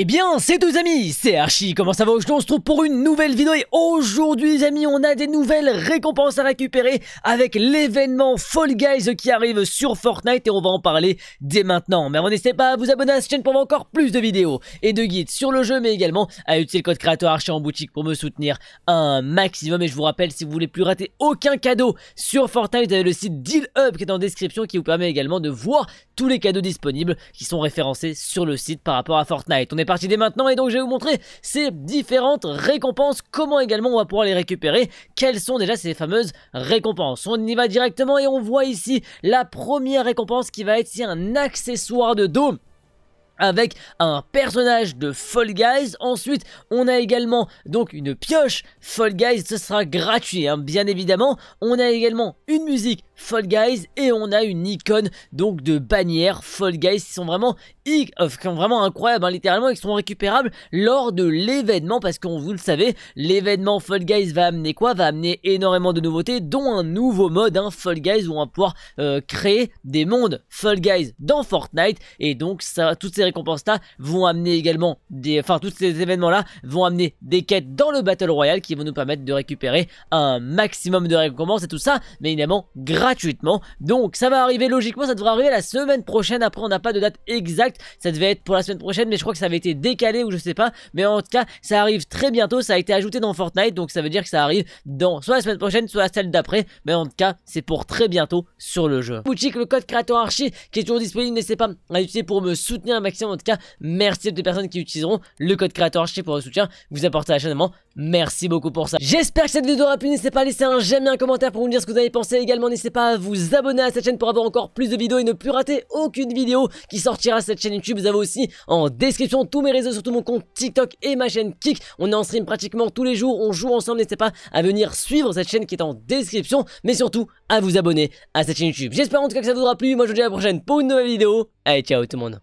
Eh bien, c'est tous amis, c'est Archie, comment ça va aujourd'hui? On se trouve pour une nouvelle vidéo et aujourd'hui les amis, on a des nouvelles récompenses à récupérer avec l'événement Fall Guys qui arrive sur Fortnite et on va en parler dès maintenant. Mais n'hésitez pas à vous abonner à cette chaîne pour voir encore plus de vidéos et de guides sur le jeu mais également à utiliser le code créateur Archie en boutique pour me soutenir un maximum et je vous rappelle si vous voulez plus rater aucun cadeau sur Fortnite, vous avez le site Deal Up qui est en description qui vous permet également de voir tous les cadeaux disponibles qui sont référencés sur le site par rapport à Fortnite. Parti dès maintenant et donc je vais vous montrer ces différentes récompenses, comment également on va pouvoir les récupérer, quelles sont déjà ces fameuses récompenses? On y va directement et on voit ici la première récompense qui va être ici un accessoire de dos avec un personnage de Fall Guys. Ensuite, on a également donc une pioche Fall Guys, ce sera gratuit, hein, bien évidemment. On a également une musique Fall Guys et on a une icône donc de bannière Fall Guys. Qui sont vraiment, euh, vraiment incroyables, hein, littéralement, qui sont récupérables lors de l'événement parce qu'on vous le savez, l'événement Fall Guys va amener quoi? Va amener énormément de nouveautés, dont un nouveau mode, hein, Fall Guys, où on va pouvoir euh, créer des mondes Fall Guys dans Fortnite. Et donc ça, toutes ces récompenses-là vont amener également des... Enfin, tous ces événements-là vont amener des quêtes dans le Battle Royale qui vont nous permettre de récupérer un maximum de récompenses et tout ça, mais évidemment gratuitement. Donc, ça va arriver logiquement, ça devrait arriver la semaine prochaine. Après, on n'a pas de date exacte. Ça devait être pour la semaine prochaine, mais je crois que ça avait été décalé ou je sais pas. Mais en tout cas, ça arrive très bientôt. Ça a été ajouté dans Fortnite, donc ça veut dire que ça arrive dans soit la semaine prochaine, soit celle d'après. Mais en tout cas, c'est pour très bientôt sur le jeu. Boutique, le code créateur Archie qui est toujours disponible. N'hésitez pas à l'utiliser pour me soutenir un maximum. En tout cas, merci à toutes les personnes qui utiliseront le code créateur Archie pour le soutien. Vous apportez à la chaîne Merci beaucoup pour ça. J'espère que cette vidéo aura plu. N'hésitez pas à laisser un j'aime et un commentaire pour me dire ce que vous avez pensé. Également, n'hésitez pas à vous abonner à cette chaîne pour avoir encore plus de vidéos et ne plus rater aucune vidéo qui sortira sur cette chaîne YouTube. Vous avez aussi en description tous mes réseaux, surtout mon compte TikTok et ma chaîne Kik. On est en stream pratiquement tous les jours. On joue ensemble. N'hésitez pas à venir suivre cette chaîne qui est en description. Mais surtout, à vous abonner à cette chaîne YouTube. J'espère en tout cas que ça vous aura plu. Moi, je vous dis à la prochaine pour une nouvelle vidéo. Allez, ciao tout le monde.